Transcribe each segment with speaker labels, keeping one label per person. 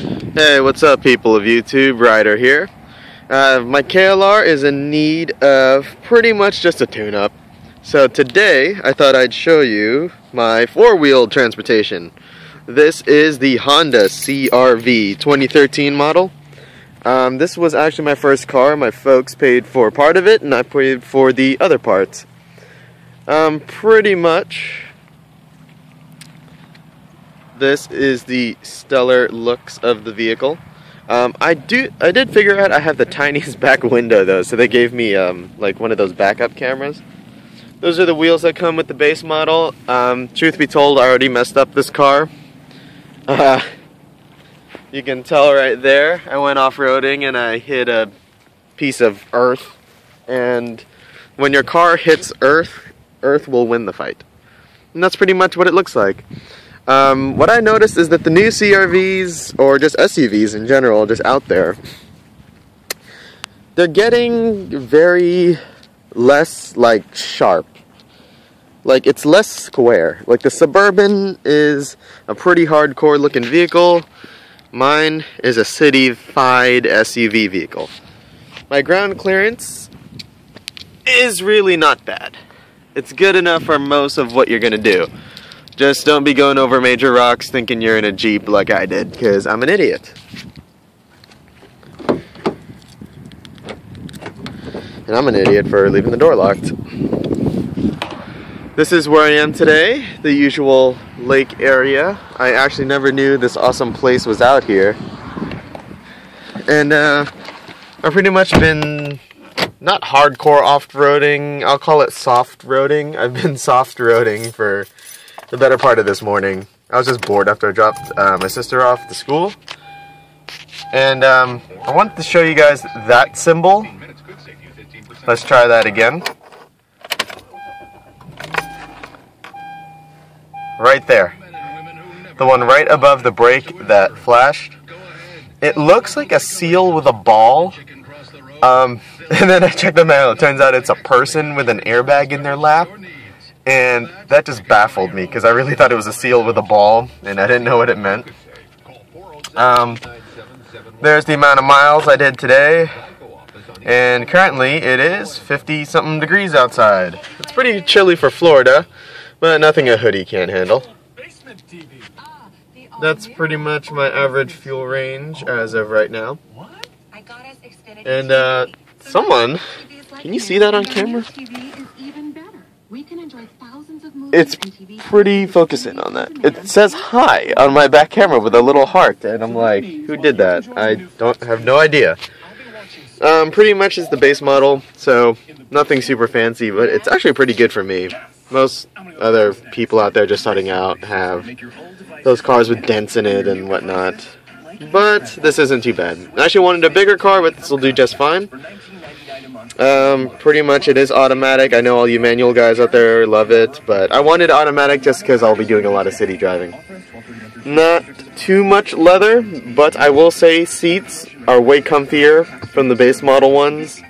Speaker 1: Hey, what's up people of YouTube? Ryder here. Uh, my KLR is in need of pretty much just a tune-up. So today, I thought I'd show you my four-wheel transportation. This is the Honda CRV 2013 model. Um, this was actually my first car. My folks paid for part of it, and I paid for the other parts. Um, pretty much, this is the stellar looks of the vehicle. Um, I do. I did figure out I have the tiniest back window though, so they gave me um, like one of those backup cameras. Those are the wheels that come with the base model. Um, truth be told, I already messed up this car. Uh, you can tell right there. I went off-roading and I hit a piece of earth. And when your car hits earth, earth will win the fight. And that's pretty much what it looks like. Um, what I noticed is that the new CRVs, or just SUVs in general, just out there, they're getting very less like sharp. Like it's less square. Like the Suburban is a pretty hardcore looking vehicle. Mine is a city-fied SUV vehicle. My ground clearance is really not bad. It's good enough for most of what you're gonna do. Just don't be going over major rocks thinking you're in a Jeep like I did, because I'm an idiot. And I'm an idiot for leaving the door locked. This is where I am today, the usual lake area. I actually never knew this awesome place was out here. And uh, I've pretty much been not hardcore off-roading, I'll call it soft roading. I've been soft roading for the better part of this morning. I was just bored after I dropped uh, my sister off to school. And um, I wanted to show you guys that symbol. Let's try that again. Right there. The one right above the brake that flashed. It looks like a seal with a ball. Um, and then I checked the mail. It turns out it's a person with an airbag in their lap. And that just baffled me because I really thought it was a seal with a ball and I didn't know what it meant. Um, there's the amount of miles I did today. And currently it is 50 something degrees outside. It's pretty chilly for Florida, but nothing a hoodie can't handle. That's pretty much my average fuel range as of right now. And uh, someone, can you see that on camera? It's pretty focusing on that. It says hi on my back camera with a little heart, and I'm like, who did that? I don't have no idea. Um, pretty much is the base model, so nothing super fancy, but it's actually pretty good for me. Most other people out there just starting out have those cars with dents in it and whatnot. But this isn't too bad. I actually wanted a bigger car, but this will do just fine. Um, pretty much it is automatic. I know all you manual guys out there love it, but I wanted automatic just because I'll be doing a lot of city driving. Not too much leather, but I will say seats are way comfier from the base model ones.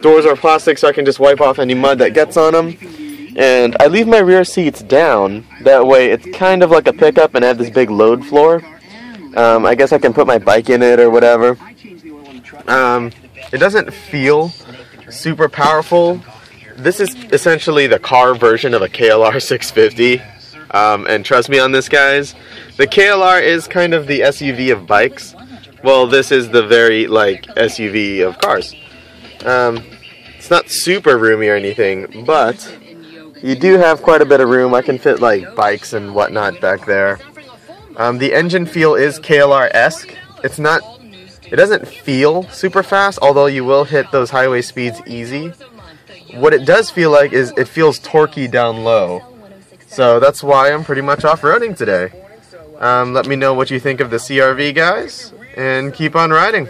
Speaker 1: Doors are plastic so I can just wipe off any mud that gets on them. And I leave my rear seats down, that way it's kind of like a pickup and I have this big load floor. Um, I guess I can put my bike in it or whatever. Um, it doesn't feel super powerful. This is essentially the car version of a KLR 650. Um, and trust me on this, guys. The KLR is kind of the SUV of bikes. Well, this is the very, like, SUV of cars. Um, it's not super roomy or anything, but you do have quite a bit of room. I can fit, like, bikes and whatnot back there. Um, the engine feel is KLR-esque. It's not it doesn't feel super fast, although you will hit those highway speeds easy. What it does feel like is it feels torquey down low. So that's why I'm pretty much off-roading today. Um, let me know what you think of the CRV, guys, and keep on riding.